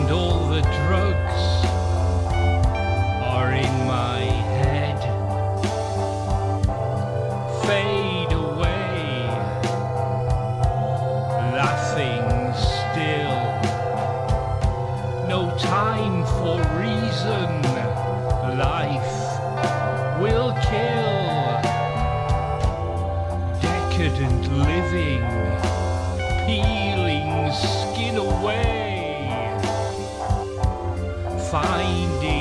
and all the drugs are in my head. Fade away, laughing still. No time for reason, life will kill. Decadent living, peeling skin finding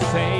sanity